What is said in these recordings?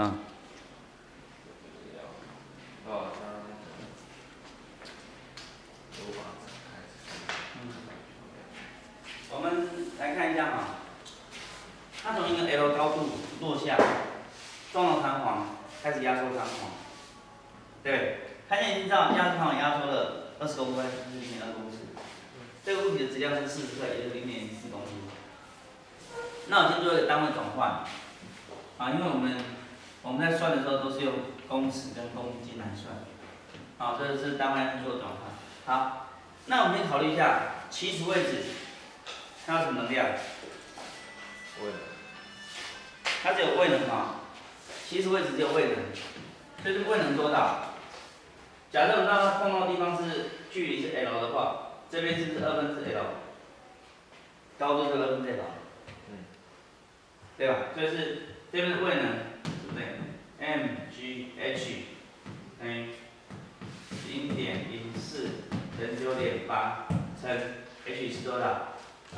啊。我们来看一下哈，它从一个 L 高度落下，撞到弹簧，开始压缩弹簧，对，看见已经知道压缩弹簧压缩了二十公分，就是零点二公尺。这个物体的质量是四十克，也就是零点四公斤。那我先做一个单位转换，啊，因为我们我们在算的时候都是用公尺跟公斤来算，好，这是单位做转换。好，那我们先考虑一下起始位置。它有什么能量？位能。它只有位能啊，起始位置只有位能，所以这个位能多大？假设我们让它碰到的地方是距离是 l 的话，这边是不是二分之 l？高度是二分之 l，嗯，对吧？所以是这边的位能对？mgh 等于零点零四乘九点八乘 h 是多少？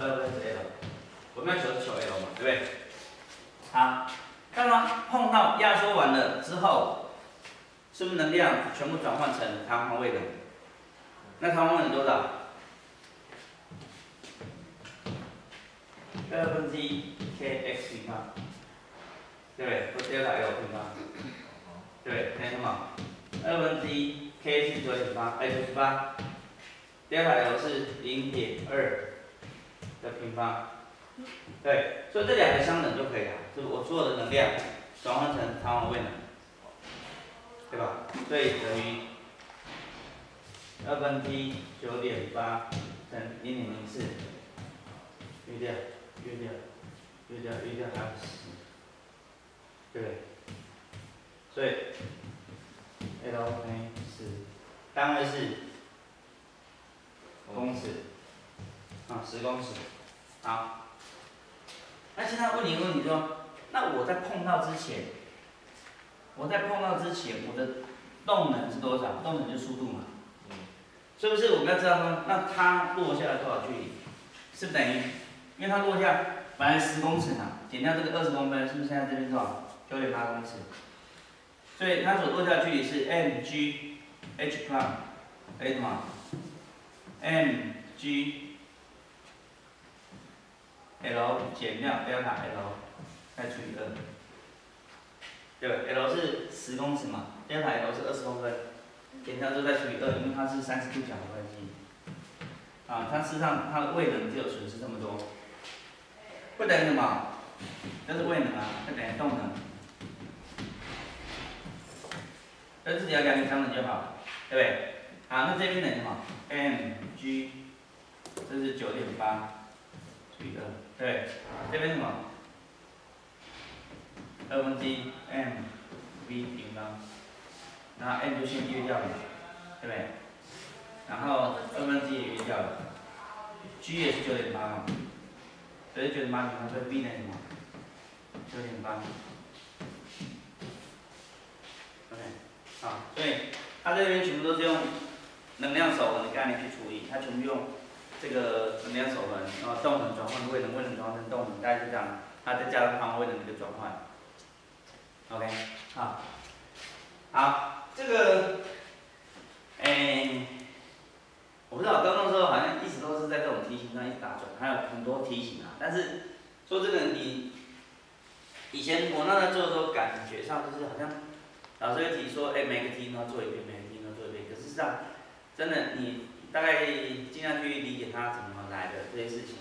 二分之 l，我们要求求 l 嘛，对不对？好，那么碰到压缩完了之后，是不是能量全部转换成弹簧位能？那弹簧位能多少？二分之一 kx 平方，对不对？或 delta l 平方，对，等于什么？二分之一 k 是九点八，哎，九十八，delta l 是零点二。的平方，对，所以这两个相等就可以了，就是我所有的能量转换成弹簧位能，对吧？所以等于二分之一九点八乘零点零四，约掉，约掉，约掉，约掉还有，对不对？所以 L 等于十，单位是公尺。啊，十公尺，好。那现在问你一个问题，说，那我在碰到之前，我在碰到之前，我的动能是多少？动能就是速度嘛。嗯。是不是我们要知道说，那它落下来多少距离？是不是等于，因为它落下本来十公尺嘛，减掉这个二十公分，是不是现在这边多少？九点八公尺。所以它所落下的距离是 m g h plus a 什么？m g L 减掉 delta L 再除以二，对，L 是十公尺嘛，delta L 是二十公分，减掉之后再除以二，因为它是三十度角的关系。啊，它事实上它的位能只有损失这么多，不等于什么？这是位能啊，不等于动能。这自己要量给相等就好，对不对？好，那这边等于什么？mg，这是九点八。一个，对，这边什么？二分之一 m v 平方，然后 m 就先约掉了，对不对？然后二分之一约掉了，g 也是九点八嘛，所以九点八平方，所以 v 等于什么？九点八。OK，啊，所以它这边全部都是用能量守恒的概念去处理，它全部用。这个能量守恒，然后动能转换位能，位能转换成动能，大概是这样，它再加上方位的那个转换。OK，好，好，这个，哎，我不知道，刚刚说好像一直都是在这种题型上一直打转，还有很多题型啊。但是说这个你，以前我那在做的时候，感觉上就是好像老师会提说，哎，每个题都要做一遍，每个题都要做一遍。可是上真的你。大概尽量去理解它怎么来的这些事情，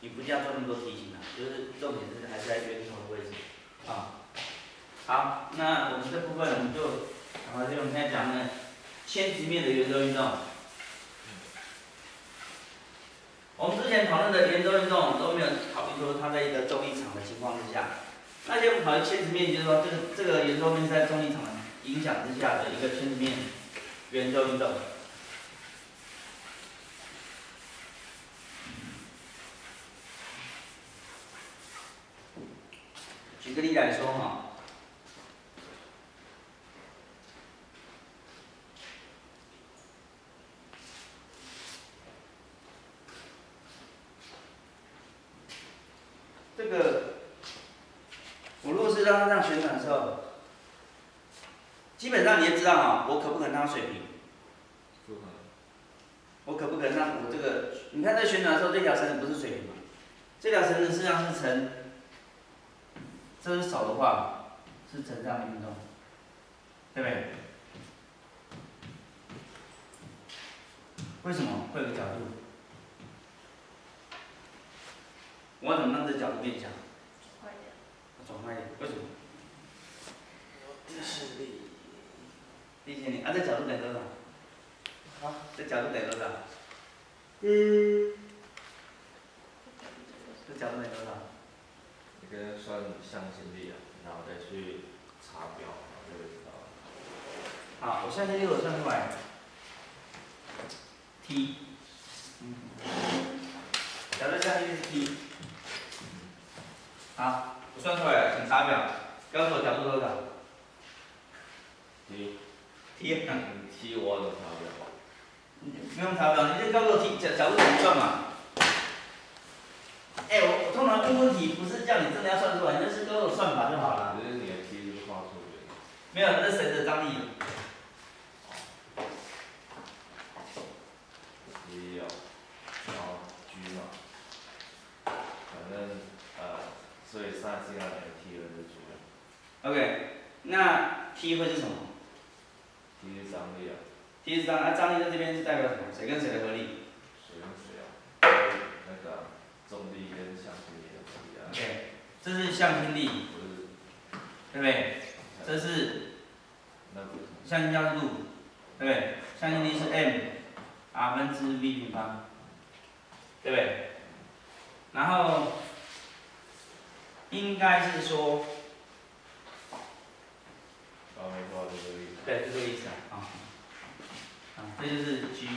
你不需要做那么多题型了，就是重点是还是在源头的位置，啊，好，那我们这部分我们就，然后就我们现在讲的千级面的圆周运动，我们之前讨论的圆周运动都没有考虑说它在一个重力场的情况之下，那就考虑圈子面积，就是说这个这个圆周面在重力场影响之下的一个圈子面圆周运动。举个例来说哈，这个我如果是让它这样旋转的时候，基本上你也知道哈，我可不可能让它水平？不可。我可不可能让我这个？你看在旋转的时候，这条绳子不是水平吗？这条绳子实际上是呈，这是手的话，是呈这样的运动，对不对？为什么会有个角度？我怎么让这角度变小？转快一点，为什么？地心力。地心力，啊，这角度等多少？啊？这角度等多少？嗯。这角度等多少？你跟算向心力啊，然后再去查表，然后就会知道了。好，我向心力我算出来。T。嗯。角度向心力是 T。好，我算出来了，请查表，告诉我角度多少？T。T。嗯，T 我怎么查表？不用查表，你就告诉我 T 角角度怎么算嘛。哎、我我通常问问题不是叫你真的要算出来，你就是告诉我算法就好了。只是你的 T 是画错别的。没有，那谁的张力。T 哦，然后 G 嘛，反正呃，所以上次要两个 T 了就 G 了。OK，那 T 会是什么 T 是张力啊，？T 是张，那、张力在这边是代表什么？谁跟谁的合力谁跟谁啊，那个啊重力跟向心力的合力啊，？OK，这是向心力，对不对？这是向心加速度，对不对？向心力是 m r 分之 v 平方，对不对？然后应该是说，刚没画这个力。对，就这个意思啊。啊，啊，这就是 g。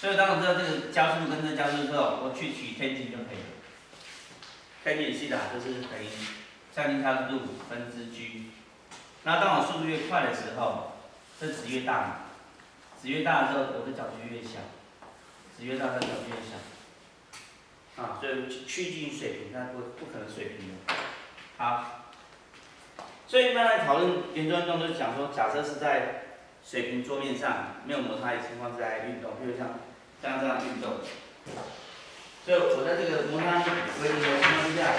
所以当我知道这个加速度跟这个加速度之后，我去取天津就可以了。天津西塔就是等于向心加速度分之 g。那当我速度越快的时候，这值越大嘛，值越大的时候，我的角就越小，值越大，它的角就越小。啊，所以趋近于水平，它不不可能水平的。好，所以一般来讨论圆周运动，都是讲说，假设是在水平桌面上没有摩擦的情况之下运动，比如像像这样运动。所以我在这个摩擦力为零的情况下，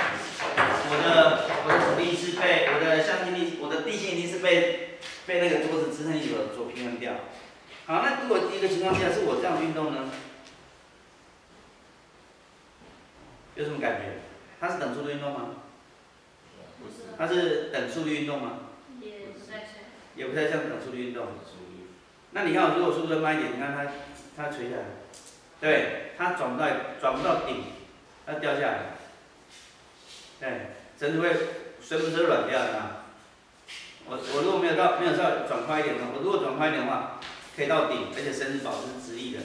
我的我的阻力是被我的向心力，我的地心引力是被被那个桌子支撑力所所平衡掉。好，那如果第一个情况下是我这样运动呢？有什么感觉？它是等速度运动吗？不是，它是等速率运动吗？也不太像。也不太像等速率运动。那你看，如果速度再慢一点，你看它它垂下来，对，它转不到转不到顶，它掉下来，对，绳子会绳不是软掉的嘛？我我如果没有到没有到转快一点的，我如果转快一点的话，可以到顶，而且绳子保持直立的。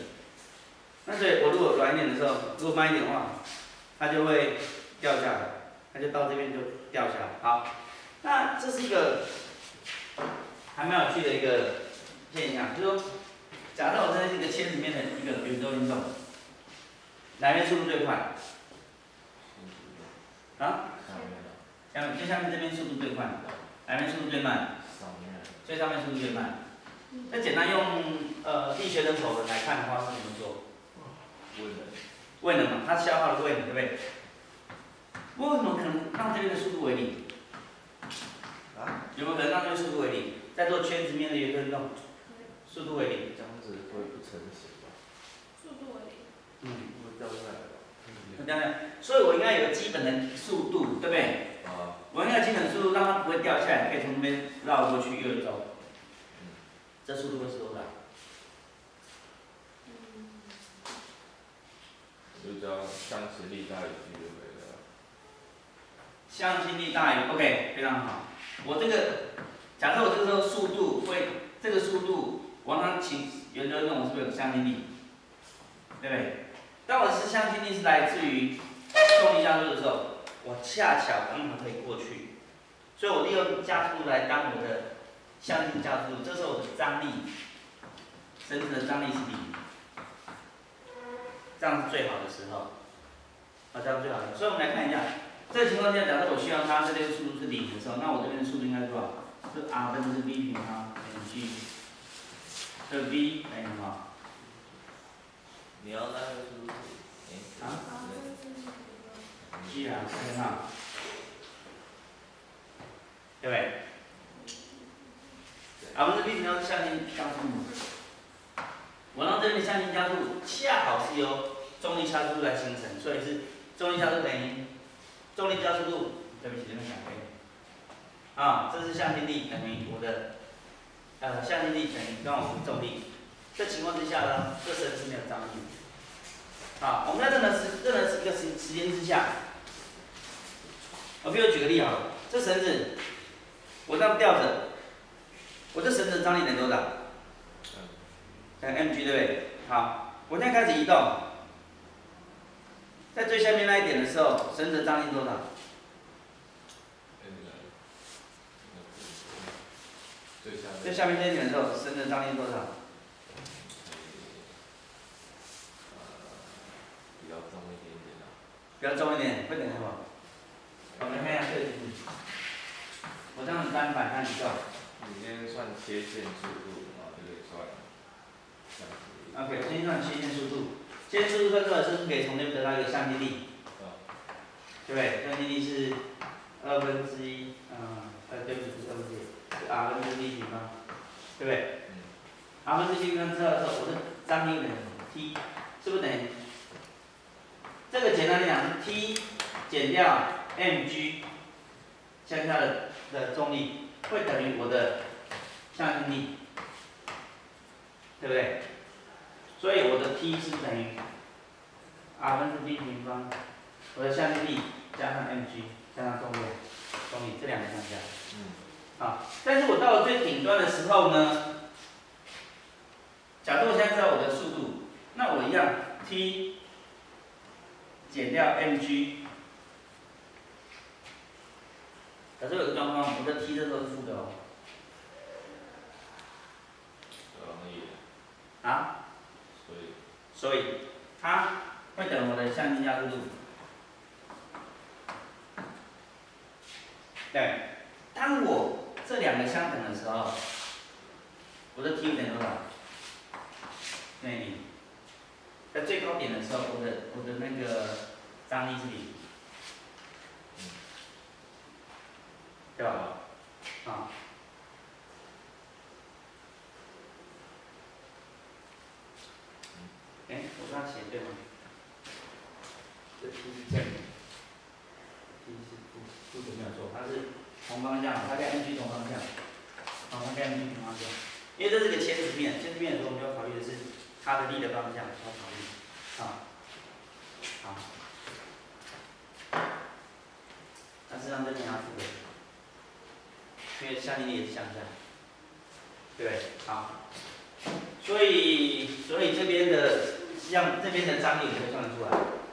那所以我如果软一点的时候，如果慢一点的话，它就会掉下来，它就到这边就掉下来。好，那这是一个还蛮有趣的一个现象，就是说，假设我在这个圈里面的一个圆周运动，哪边速度最快？啊？上面的，下面最下面这边速度最快，哪边速度最慢？上面的，最上面速度最慢。那简单用呃力学的口吻来看的话是怎么做？问的，位能嘛，它消耗的位能，对不对？为什么可能让这边的速度为零？啊？有没有可能让这边速度为零？在做圈子面的圆周运动，速度为零。这样子会不成形吧？速度为零。嗯。会掉下来吧？这样，所以我应该有个基本的速度，对不对？啊，我应该有基本速度，让它不会掉下来，可以从那边绕过去右走。这速度会是多少？嗯。就叫相持力大于距就可以了。向心力大于 OK，非常好。我这个假设我这个时候速度会，这个速度我让它起圆周运动，我是不是有向心力？对不对？当我是向心力是来自于重力加速的时候，我恰巧刚好可以过去，所以我利用加速度来当我的向心加速度，这时候我的张力，绳子的张力是零，这样是最好的时候，啊，这样最好的。所以我们来看一下。这个情况下，假设我需要它这个速度是零的时候，那我这边的速度应该是多少？是 r 分之 v 平方乘以 g。这 V 等于什么？你要那个是？哎，啊对？G 啊，看到？对不对？啊，我们这边要向心加速度，我让这边的向心加速度恰好是由重力加速度来形成，所以是重力加速度等于重力加速度，对不起，这边两倍。啊，这是向心力等于我的，呃，向心力等于刚好是重力。这情况之下呢，这绳是没有张力。啊，我们在任何时任何一个时时间之下，我比如举个例啊，这绳子我这样吊着，我这绳子的张力等于多少？等于 mg 对不对？好，我现在开始移动，在最下面那一点的时候，绳子的张力多少？最下面这一点的时候，绳子的张力多少？比较重一点点。比较重一点，会等于什么？我们看一下这个题目。我这样单板看一个你先算切线速度，然后就可以算。，OK，我先算切线速度。切线速度算出来是不是可以从那边得到一个向心力？啊，对不对？向心力是二分之一，嗯，呃，对不起，是二分之一，是 r 分之 d 平方，对不对嗯，？r 分之 d 平方知道的时候，我的张力等于 t，是不是等于？这个简单来讲是 t 减掉 mg 向下的的重力，会等于我的向心力，对不对？所以我的 t 是等于 r 分之 d 平方，我的向心力加上 mg 加上重力，重力这两个相加。嗯，啊，但是我到了最顶端的时候呢，假如我现在知道我的速度，那我一样 t 减掉 mg，假设有个状况，我的 t 这都是负的哦，容易，啊，所以它会等我的向心加速度。对，当我这两个相等的时候，我的 t 等于多少？对零。在最高点的时候，我的我的那个张力是零，对吧？啊。哎，我刚写对吗？这 t 是正的，t 是不不怎么样做，它是同方向，它跟 mg 同方向，好，它跟 mg 同方向。因为这是个切直面，切直面的时候，我们要考虑的是它的力的方向，要考虑，啊，好。那实际上这边要负的，因为向心力也是向下，对？好。所以，所以这边的像这边的张力我们可以算得出来，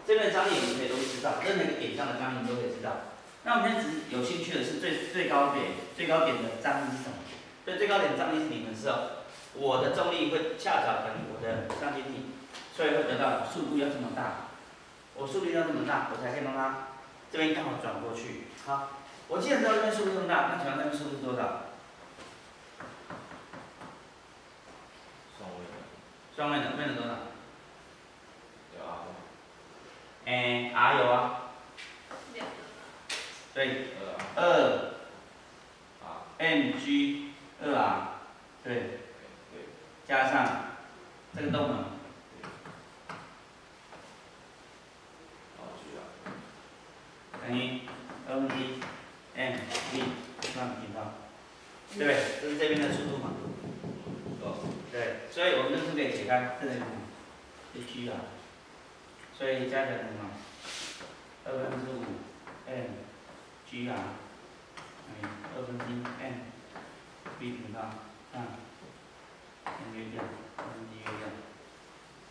这边的张力我们可以都知道，任何一个点上的张力你都可以知道。那我们现在只有兴趣的是最最高点，最高点的张力是什么？所以最高点张力是零的时候，我的重力会恰巧等于我的向心力，所以会得到速度要这么大，我速度要这么大，我才可以让它这边刚好转过去。好，我既然知道这边速度这么大，那请问那边速度是多少？双位的，双位能变成多少？哎，r 有啊，两个对，二。啊，二啊，mg 二 r，对，对，加上这个动能，好，举啊，等于二分之一。M v 上平方，对不对？这是这边的速度嘛？哦，对，所以我们这是可以解开，这是什么？是 g 啊，所以加起来是什么？二分之五 m g r 等于二分之一 m v 平方上 m 约量，二分之一约量，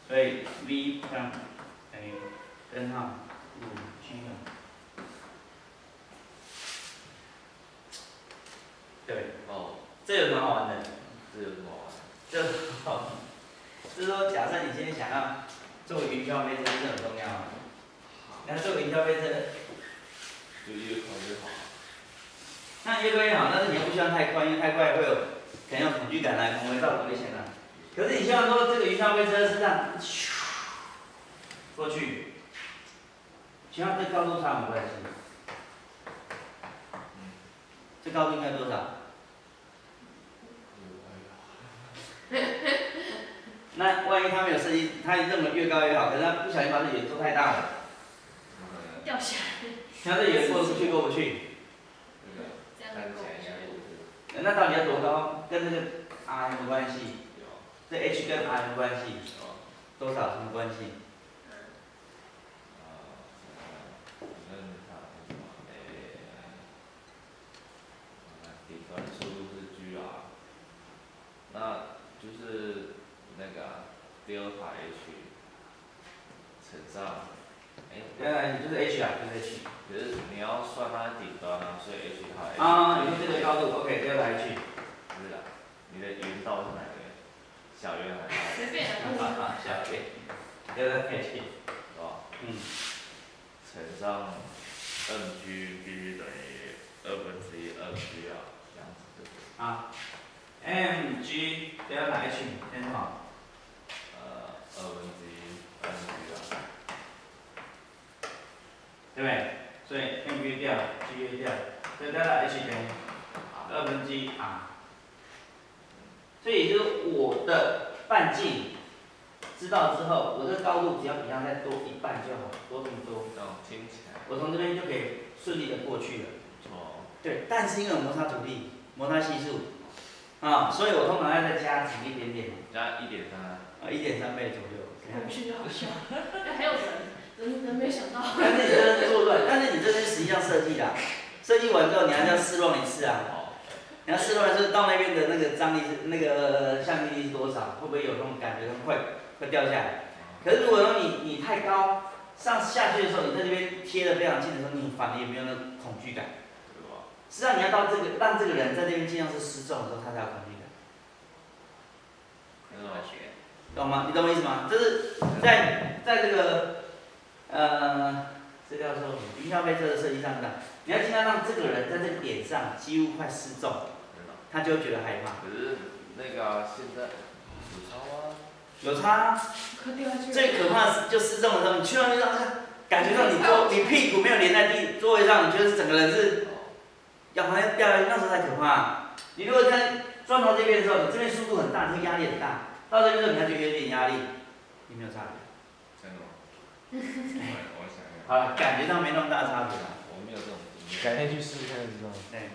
所以 v 上等于根号五 g 啊。对，哦，这有什么好玩的？这有什么玩？这好，就是说，假设你今天想要坐云霄飞车，是很重要啊。那做云霄飞车，就越考越好。那越快越好，但是你又不希望太快，因为太快会有可能有恐惧感来，可能会造成危险啊。可是你希望说这个云霄飞车是这样，咻过去，希望这高度差没关系。这高度应该多少？那万一他没有设计，他认为越高越好，可是他不小心把这圆做太大了，掉下来，他这圆过不去过不去。这样那到底要多高？跟这个 r 有没有关系？这 h 跟 r 有没有关系？多少什么关系？呃，反正它什么诶，底端速度是 g r，那就是那个 delta h 乘上，哎，原来你就是 h 啊，就是 h。可是你要算它的顶端啊，所以 h 它 h 啊，你这个高度，OK，这个来 h。不是啊，你的圆道是哪个？小圆还是大圆？随便啊来啊，小 k，这个 h。是吧？嗯，乘上 m g 必须等于二分之一 m g 啊，这样子对不对？啊，m g 等下来 h，先什么？呃，二分之一 m g 啊，对不对？所以 m 约掉，g 约掉，所以它的 h 等于二分之一 r。所以也就是我的半径知道之后，我的高度只要比它再多一半就好，多这么多，这样听起来我从这边就可以顺利的过去了。不错。对，但是因为摩擦阻力、摩擦系数啊，所以我通常要再加紧一点点，加一点三，啊，一点三倍左右。过不去就好笑。哎，还有人，人人没想 到。但是你这是做乱，但是你这边实际上设计的啊，设计完之后你还是要试乱一次啊。好，你要试乱是到那边的那个张力是那个向力是多少，会不会有那种感觉会会掉下来？可是如果说你你太高，上下去的时候，你在这边贴的非常近的时候，你反而也没有那恐惧感。实际上你要到这个让这个人在这边尽量是失重的时候，他才有恐惧感，懂吗？你懂我意思吗？就是在在这个呃，这叫做云霄飞车的设计上的，你要尽量让这个人在这个点上几乎快失重，他就会觉得害怕。可是那个啊现在有差吗？有差。最可怕的是就失重的时候，你去到那上，感觉到你坐你屁股没有连在地座位上，你觉得整个人是哦，要好像掉下去，那时候才可怕、你如果在撞到这边的时候，你这边速度很大，你会压力很大，到这边的时候你还觉得有点压力，有没有差别？真的吗？我我想想，好了，感觉上没那么大差别了。我没有这种。改天去试试看就知道。对，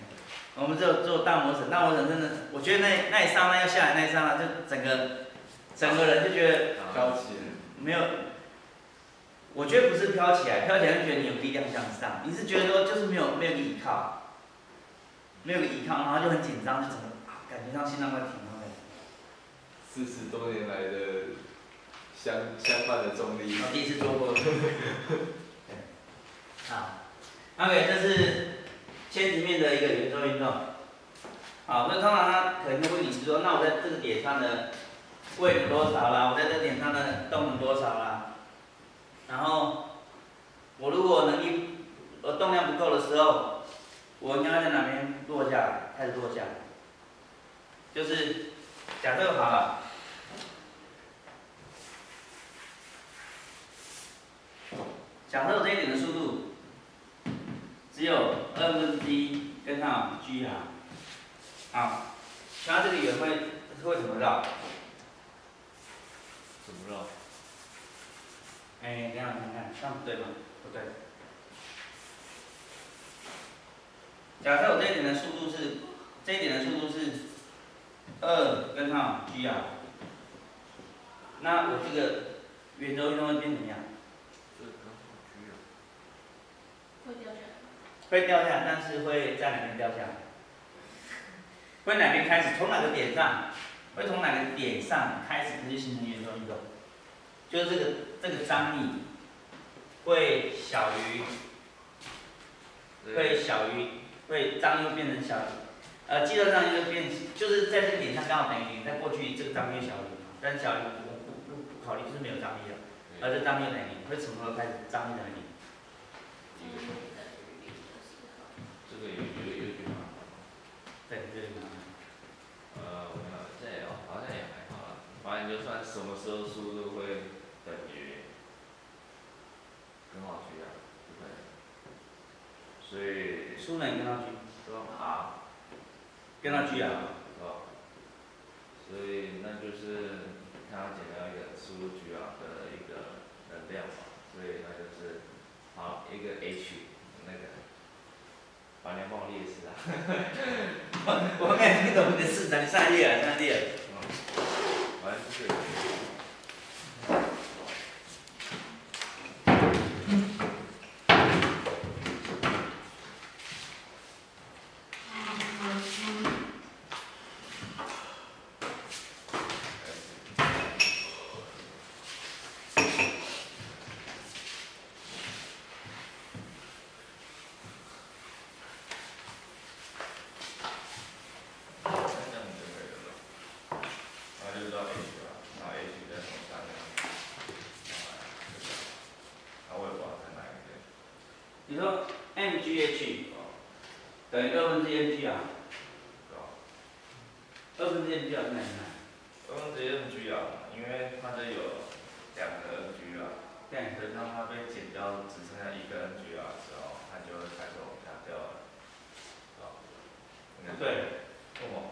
我们只有做大拇指，大拇指真的，我觉得那那一刹那要下来那一刹那，就整个整个人就觉得飘起来。没有，我觉得不是飘起来，飘起来就觉得你有力量向上，你是觉得说就是没有没有个依靠，没有个依靠，然后就很紧张，就整个啊感觉上心脏快停了。四十多年来的相相伴的重力我第一次做过。对，好，OK，这是千直面的一个圆周运动。好，那通常他可能会问你说，那我在这个点上的位能多少啦？我在这点上的动能多少啦？然后我如果能力我动量不够的时候，我应该在哪边落下来？开始落下来。就是假设好了。假设我这一点的速度只有二分之一跟上 g 啊，好，那这个也会会怎么绕？怎么绕？哎，等一下看看，这样对吗？不对。假设我这一点的速度是，这一点的速度是二根号 g 啊，那我这个圆周运动会变怎么样？会掉下来。会掉下来，但是会在哪边掉下来？会哪边开始？从哪个点上？会从哪个点上开始它就形成圆周运动？就是这个这个张力会小于，会小于，会张力会变成小于，呃，计算上就变，就是在这个点上刚好等于零，在过去这个张力小于零，但小于不不不不考虑就是没有张力了，而这张力等于零，会从何开始张力等于零？这个有有有点麻烦。对，这个嘛，呃，我看这也好像也还好啦，反正就算什么时候输度会等于根号 G 啊，对不对？所以输能跟他去，说啊，跟他去啊，是吧？所以那就是它要减掉一个输入局啊的一个能量嘛，所以那就是好一个 H 那个反联棒列式 啊，我我没听懂的是哪里上页啊，上页。反正就是。那这样子就可以了嘛，然后就到 H 了，然后 H 再从下面上来，然后我也不知道在哪一边，你说 mgh 哦，等于二分之 mg 啊，二分之 mg 啊在哪里看？二分之 NG 啊，因为它这有两个 NG 啊，对，所以当它被减掉只剩下一个 NG 啊的时候，它就会开始往下掉了，对，为什么？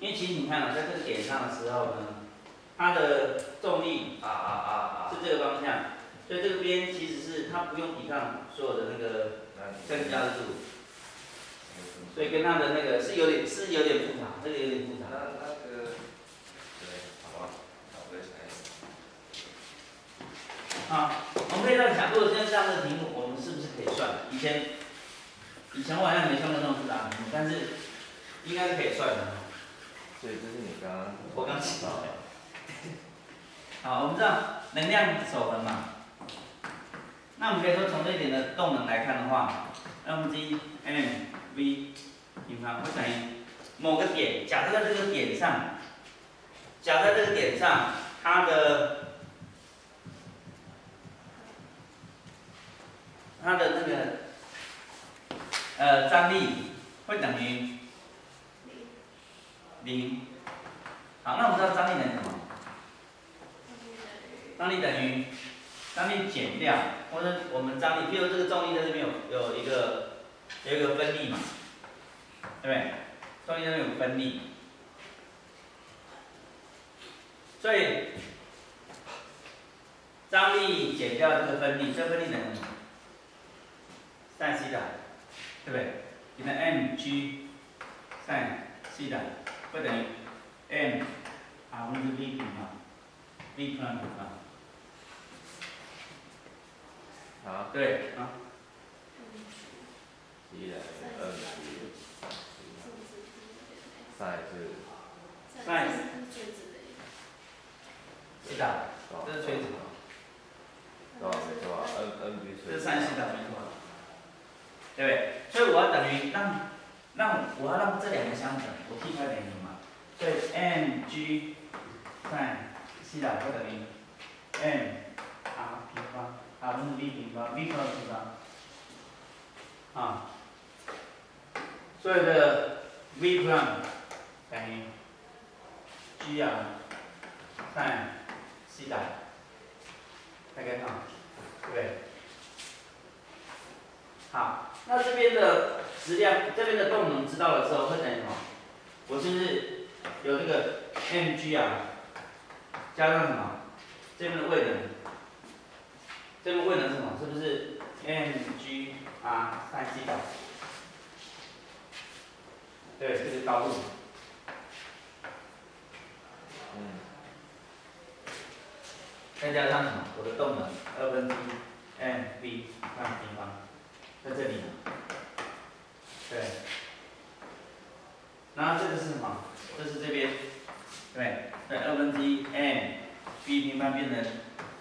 因为其实你看啊，在这个点上的时候呢，它的重力啊啊啊啊，是这个方向，所以这个边其实是它不用抵抗所有的那个那你正加速，那个是所以跟他的那个是有点是有点复杂，这个有点复杂。那个，对，好吧，那我再想一想。啊，我们可以这样想，如果现在这样的题目，我们是不是可以算？以前以前我好像没算过这种复杂的题目，但是应该是可以算的。所以这是你刚刚我刚知道的，好，我们知道能量守恒嘛，那我们可以说从这一点的动能来看的话，mg m v 平方会等于某个点，假设在这个点上，假设在这个点上，它的它的那个呃张力会等于零。好，那我们知道张力等于什么？张力等于张力减掉，或者我们张力，比如这个重力在这边有有一个有一个分力嘛，对不对？重力在这边有分力，所以张力减掉这个分力，这个分力等于什么？sin 西塔，对不对？你的 mg sin 西塔会等于 m r 分之 v 平方，v 平方平方。好，对。啊，一来二十，赛是西塔，多少？这是垂直，多少没错啊？N N B 这是山西塔没错，对。不对？所以我要等于让让我要让这两个相等，我替它等于嘛，所以 m g sin 西塔会等于 m r 平方 r 分之 v 平方 v 平方平方啊，所有的 v 平方等于 g 啊 sin 西塔，大概啊，对？好，那这边的质量，这边的动能知道了之后会等于什么？我是不是有这个 mg 啊，加上什么？这边的位能，这个位能是什么？是不是 mg r sin 西塔？对，这是高度。嗯，再加上什么？我的动能二分之一 m v 上平方，在这里，对。然后这个是什么？这是这边，对，对，二分之一 m v 平方变成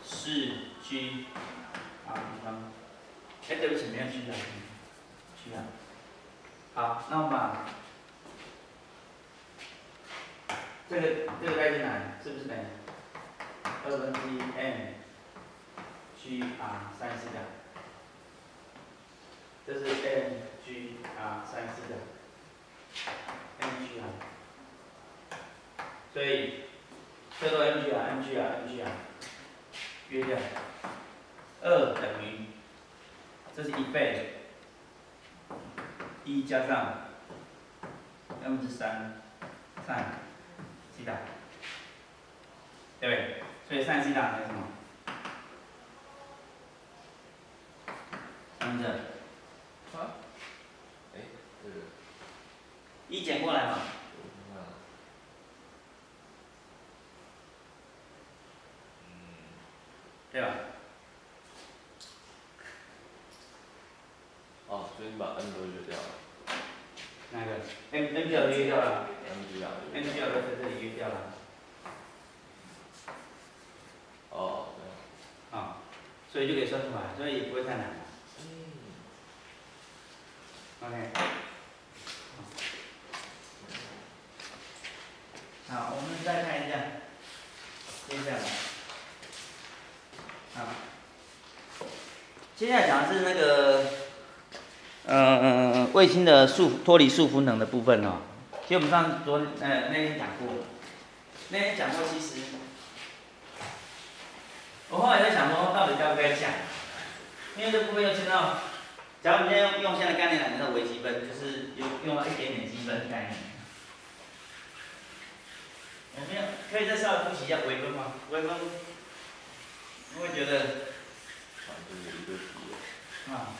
四 g r 平方。哎，对不起，没有 g 啊，g 啊。好，那我们把这个这个带进来，是不是等于？二分之一 m g r 三西塔，这是 m g r 三西塔。mg 啊，所以最多 mg 啊 mg 啊 mg 啊，约掉，二等于，这是一倍，一加上 m 之三 sin 西塔，对不对？所以 sin 西塔等于什么？三者。哎，这个，一减过来嘛，对吧？哦，所以你把 n 都约掉了。那个？m m 表约掉了，n 这样，m 约掉表都在这里约掉了，哦，对。啊，啊、所以就可以算出来，所以也不会太难了。嗯，OK。好，我们再看一下，接下来，好，接下来讲的是那个，呃，卫星的束脱离束缚能的部分哦。其实我们上昨呃那天讲过，那天讲过，其实我后来在想说，到底该不该讲？因为这部分又牵到。假如我们今天用用现在概念来讲，叫微积分，就是用用到一点点积分的概念。我们要可以再稍微复习一下微分吗？微分，你会觉得反正有一个题，啊，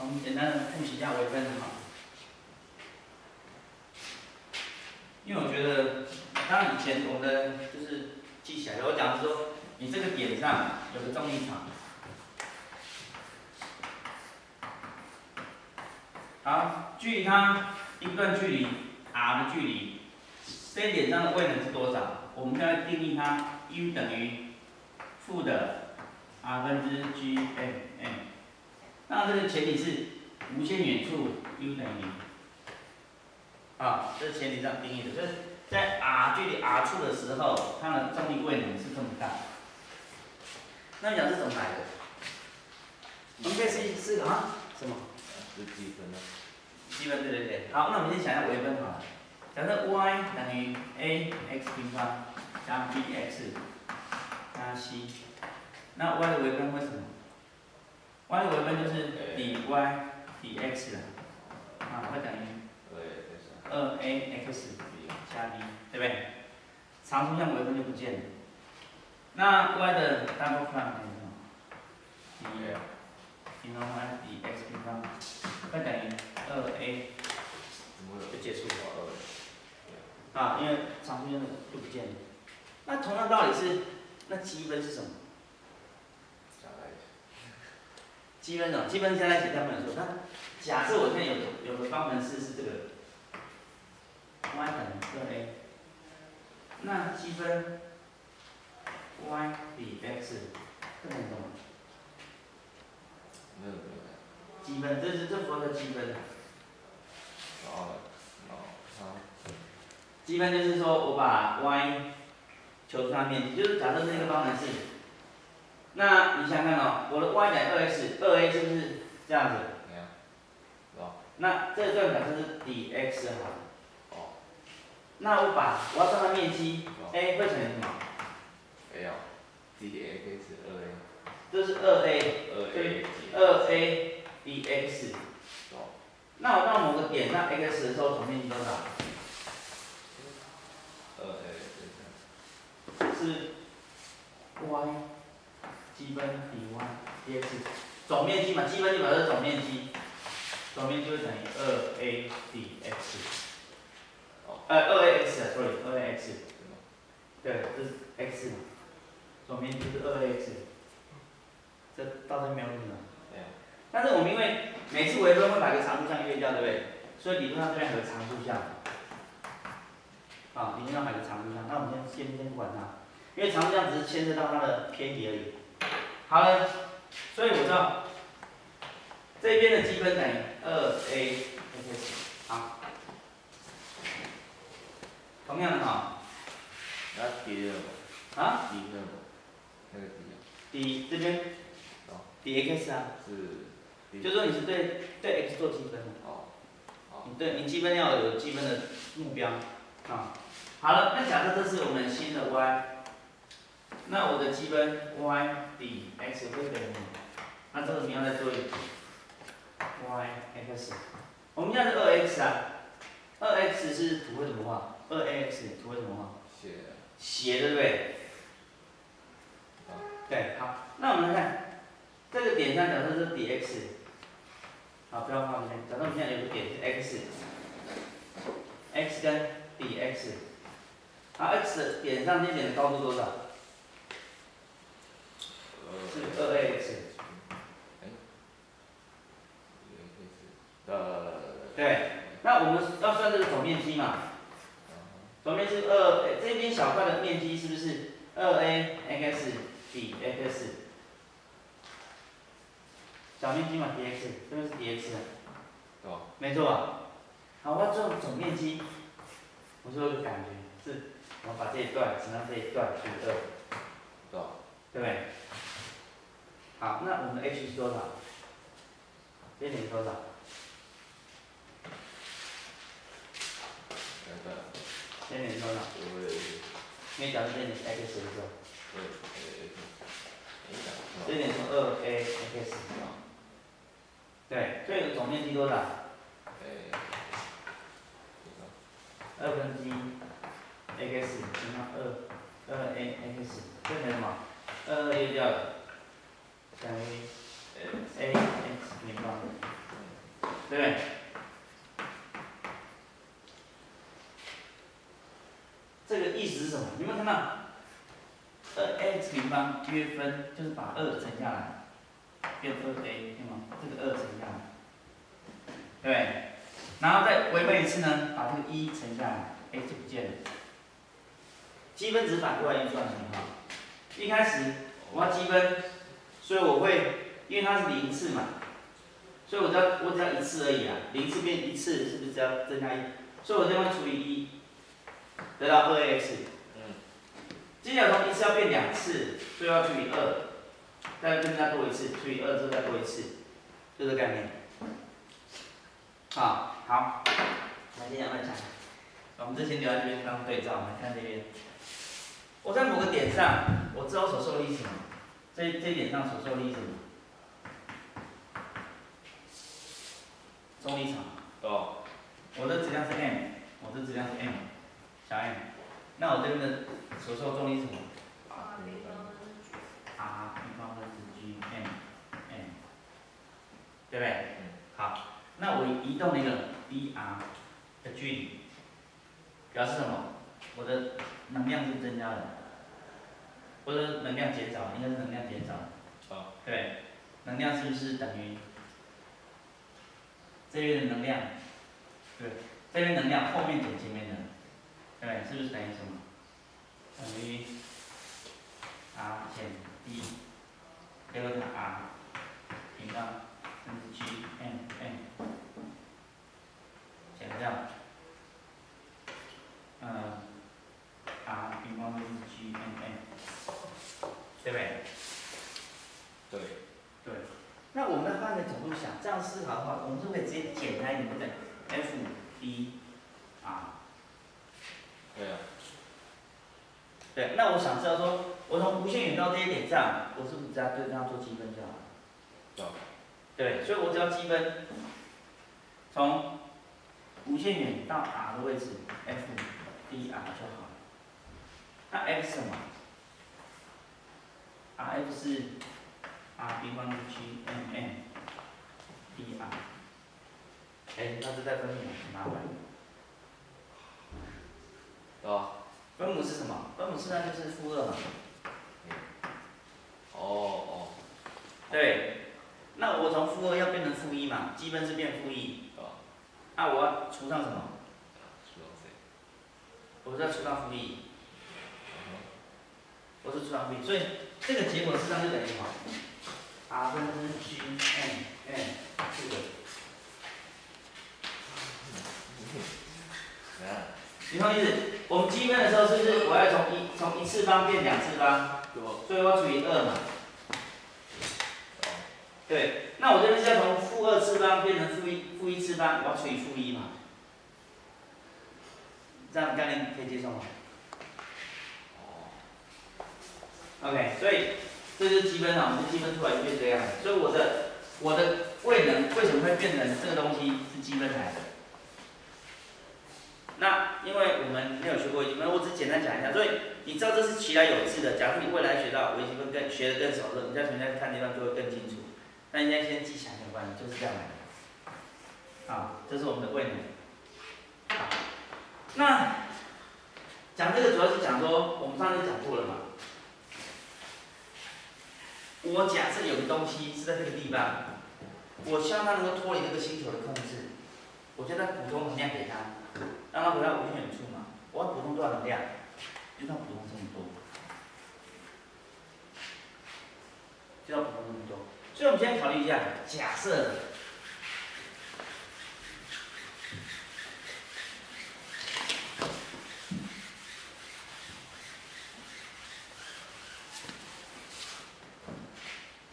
我们简单的复习一下微分哈。因为我觉得，当然以前我们的就是记起来，我讲说，你这个点上有个重力场。好，距离它一段距离 r 的距离，这点上的位能是多少？我们现在定义它 u 等于负的 r 分之 g m m。那这个前提是无限远处 u 等于零。啊，这是前提上定义的，就是在 r 距离 r 处的时候，它的重力位能是这么大。那你讲是怎么来的？我们可以试试个啊？什么？是积分啊，积分对对对，好，那我们先想一下微分好了。假设 y 等于 a x 平方加 b x 加 c，那 y 的微分为什么？y 的微分就是底 y 底 x 了，啊，会等于对，对是啊，二 a x 加 b，对不对？常数项微分就不见了。那 y 的 double prime 等于什么？底平方 y 底 x 平方会等于二 a 就结束了。啊，因为常数项就不见了。那同样道理是，那积分是什么？加在一起，积分呢？积分现在一起，他没有错。那假设我现在有有个方程式是这个 y 等于 2a，那积分 y 比 x 这等于什么？没有没有，积分，这是这符合的积分。然后呢，然后它积分就是说我把 y 求出它面积，就是假设是一个方程式。那你想想看哦，我的 y 等于二 x，二 a 是不是这样子？没有？那这段假设是底 x 好了。哦，那我把我要算它面积，a 会乘以什么？没有，dx 二 a，这是二 a，二对 a 二 a 比 x。哦，那我到某个点上 x 的时候，总面积多少？二 a 是 y 积分底 y dx 总面积嘛，积分就表示总面积，总面积会等于二 a dx，。呃，二 a x 啊，sorry，二 a x，对？这是 x 嘛，总面积是二 a x。这到这没有问题吗？没有，但是我们因为每次微分会把一个常数项约掉，对不对？所以理论上这边有个常数项。啊，理论上还有个常数项，那我们先先先不管它，因为常数项只是牵涉到它的偏移而已。好了，所以我知道这边的积分等于二 a x。好，同样的哈？啊，低了吗？那个低啊，底这边哦底 x 啊，是就是说你是对对 x 做积分的。哦，好，你对你积分要有积分的目标啊。好了，那假设这是我们新的 y，那我的积分 y 比 x 会等于，那这个你要再做一个 y x，我们现在是二 x 啊，二 x 是图会怎么画？二 x 图会怎么画？斜斜对不对？对，好，那我们来看这个点上，假设是底 x，好，不要画这边，假设我们现在有个点是 x，x 跟底 x，好 x 点上这点的高度多少？是二 ax，呃，对，那我们要算这个总面积嘛，总面积二，哎这边小块的面积是不是二 a x 比 x？小面积嘛，dx，这边是 dx 啊。哦，没错吧？好，我要做总面积，我就有个感觉是，我把这一段乘上这一段除以二，到，对不对？好，那我们的 h 是多少？这点是多少？等等，这点是多少？因为假设这点是 x 的时候，对，呃，哎，这点是二 a x，对，所以总面积多少？哎，二分之一 x 乘上二二 a x，这等于什么？二二约掉了，等于 a x 平方，对不对？这个意思是什么？你有没有看到？二 x 平方约分就是把二乘下来，变二 a，对吗？这个二乘下来，对？然后再微分一次呢，把这个一乘下来，a 就不见了。积分值反过来运算的哈。一开始我要积分，所以我会，因为它是零次嘛，所以我只要我只要一次而已啊，零次变一次是不是只要增加一？所以我这边除以一，得到二 x。嗯，接下来从一次要变两次，所以要除以二，再增加多一次，除以二之后再多一次，就这个概念。啊，好，来接下来讲，我们之前留在这边当对照，我们看这边。我在某个点上，我知道我所受力是什么，这这一点上所受力是什么？重力场。哦，我的质量是 m，我的质量是 m，小 m，那我这边的所受重力是什么？r 平方分之 g m m，对不对？好，那我移动那个 dr 的距离，表示什么？我的能量是增加的，或者能量减少，应该是能量减少。哦，对，能量是不是等于这边的能量？对，这边能量后面减前面的，对，是不是等于什么？等于 r 减 d，这个是 r 平方分之 g m m 减掉，嗯 g m m，对不对？对，对，那我们换个角度想，这样思考的话，我们是不是可以直接简单一点，对不对？F B R，对啊，对，那我想知道说，我从无限远到这些点上，我是不是只要对这样做积分就好了？到，对，所以我只要积分，从无限远到 R 的位置，F D R 就好了。那 F 是什么？R F 是 R 平方之 G M M D R。哎，那这在分母很麻烦。到，分母是什么？分母是那就是负二嘛。哦哦，对。那我从负二要变成负一嘛，积分是变负一。哦，那我要除上什么？除上谁？我是要除上负一。我是除上负一，所以这个结果实际上就等于什么？R 分之 G M M 这个。啊，你懂意思？我们积分的时候是不是我要从一从一次方变两次方？对不？所以我要除以二嘛。哦，对，那我这边是要从负二次方变成负一负一次方，我要除以负一嘛。这样概念可以接受吗哦，？OK，所以这就是积分啊，我们积分出来就变这样了。所以我的我的位能为什么会变成这个东西是积分来的？那因为我们没有学过微积分，我只简单讲一下。所以你知道这是其来有致的。假如你未来学到微积分更学的更熟了，你再重新看地方就会更清楚。那应该先记起来没关系，就是这样来的。好，这是我们的位能。好，那讲这个主要是讲说，我们上次讲过了嘛。我假设有个东西是在这个地方，我希望它能够脱离那个星球的控制，我就在补充能量给它，让它回到无限远处嘛。我要补充多少能量？就要补充这么多，就要补充这么多。所以我们先考虑一下，假设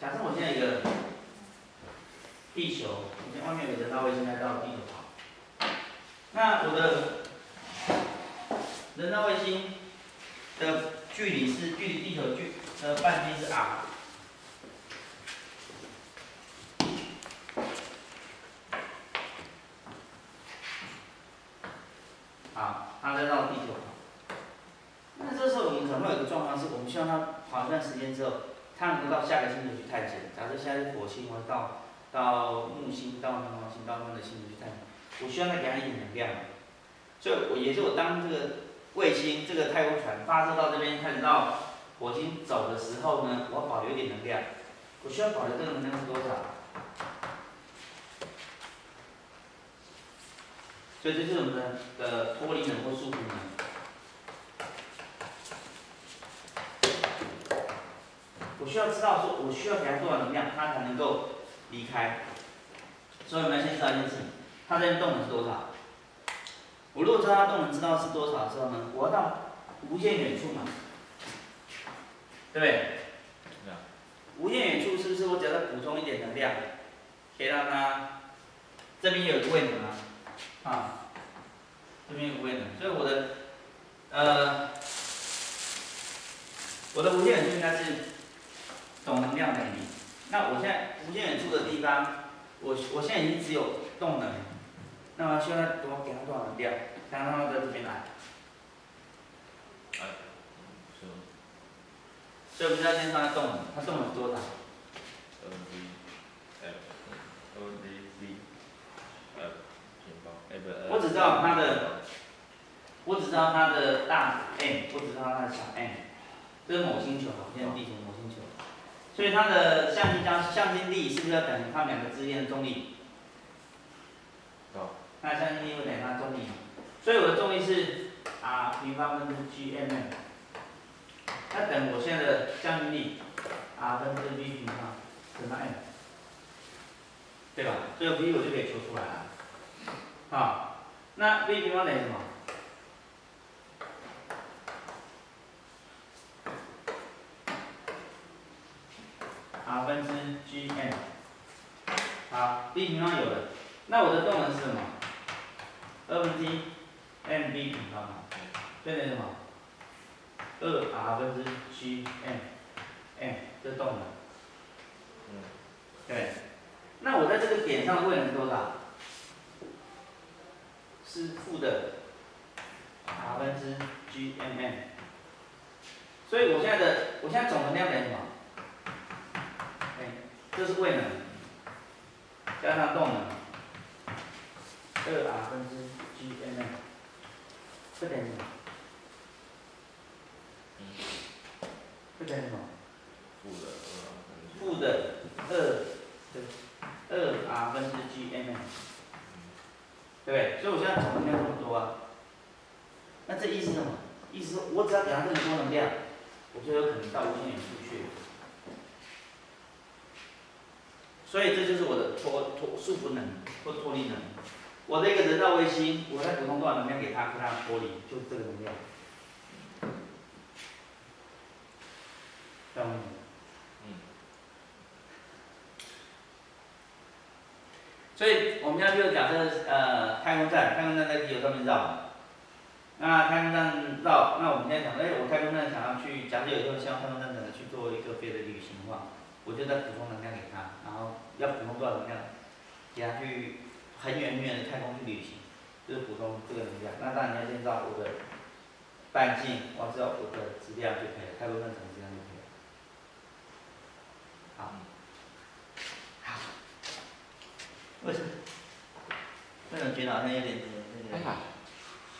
假设我现在有一个地球，你看外面有人造卫星在绕地球跑，那我的人造卫星的距离是距离地球距的半径是 r，好，它在绕地球跑。那这时候我们可能会有一个状况是，我们希望它跑一段时间之后，它能够到下个星球去探险。假设现在是火星，我到到木星、到冥王星、到他们的星去探，我需要再给他一点能量。所以我也是我当这个卫星这个太空船发射到这边开始到火星走的时候呢，我保留一点能量。我需要保留这个能量是多少？所以这就是我们的的脱离能或束缚能。我需要知道说，我需要给他多少能量，他才能够离开。所以我们要先知道一件事情，它这边动能是多少。我如果知道它动能知道是多少的时候呢，我要到无限远处嘛，对不对？对啊无限远处是不是我只要再补充一点能量，可以让它这边有个位能啊，啊，这边有个位能，所以我的呃我的无限远处应该是总能量等于。那我现在无限远处的地方，我我现在已经只有动能，那么需要多给它多少能量，才能让它在这边来？是所以我们就要先算它动能，它动能是多少？我只知道它的我只知道它的大 m，我只知道它的小 m，这是某星球嘛，现在地球某星球，所以它的向心加向心力是不是要等于它们两个之间的重力？高，那向心力会等于它重力嘛？所以我的重力是 r 平方分之 g m m，那等我现在的向心力 r 分之 v 平方乘上 m，对吧？所以 v 我就可以求出来了。好，那 v 平方等于什么？r 分之 g m，好，B 平方有了，那我的动能是什么？二分之一 m B 平方嘛，对等于什么？二 r 分之 g m m 这动能，嗯，对。那我在这个点上的位能是多少？是负的 r 分之 g m m。所以我现在的我现在总能量等于什么？这是位能加上动能，二 r 分之 g m m，这等于什么？嗯，这等于什么？负的二负的二对二 r 分之 g m m，对不对？所以我现在总能量这么多啊。那这意思是什么？意思是我只要给它这么多能量，我就有可能到无限远处去。所以这就是我的脱脱束缚能或脱离能。我的一个人造卫星，我在补充多少能量给它，给它脱离，就是这个能量。懂吗？嗯，所以我们现在就假设呃太空站，太空站在地球上面绕。那太空站绕，那我们现在讲，哎，我太空站想要去，假设有一个像太空站想要去做一个飞的旅行的话，我就在补充能量给他，然后要补充多少能量，给他去很远很远的太空去旅行，就是补充这个能量。那当然你要先知道我的半径，我知道我的质量就可以了，太空站什么质量就可以了。好，好，为什么？为什么觉得好像有点那个？哎呀，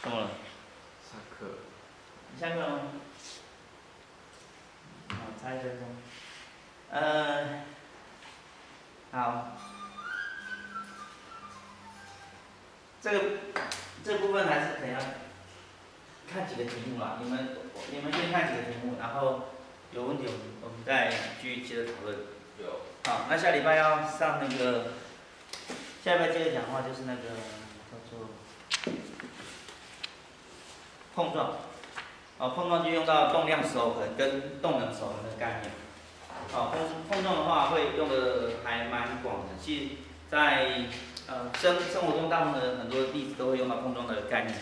怎么了？下课。你下课了吗？好，差一分钟。呃，好，这个这部分还是可能看几个题目啦。你们你们先看几个题目，然后有问题我们我们再继续接着讨论。有。好，那下礼拜要上那个，下礼拜接着讲话就是那个叫做碰撞。哦，碰撞就用到动量守恒跟动能守恒的概念。好，碰碰撞的话会用的还蛮广的，其实在呃生生活中大部分的很多例子都会用到碰撞的概念。